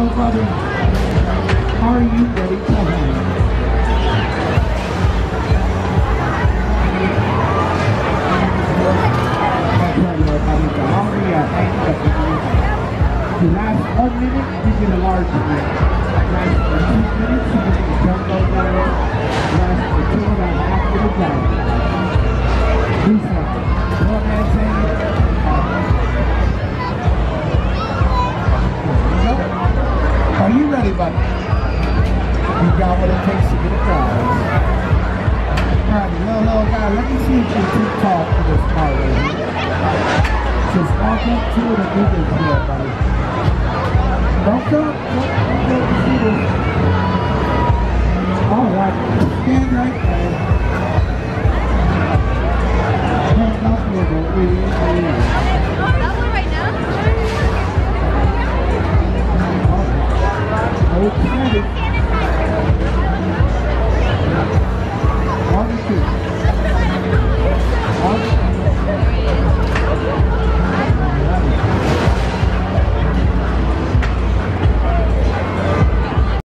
Hello, brother. Are you ready to hang? The last one minute, you get a large. Last two minutes, you get a jumbo Are you. You got what it takes to get a prize. Alright, little, little guy, let me see if you're too tall for this part right here. Just walk up to it and do this here, buddy. Don't go, don't, don't go to see this. Alright, stand right there. Stand up a little bit, gì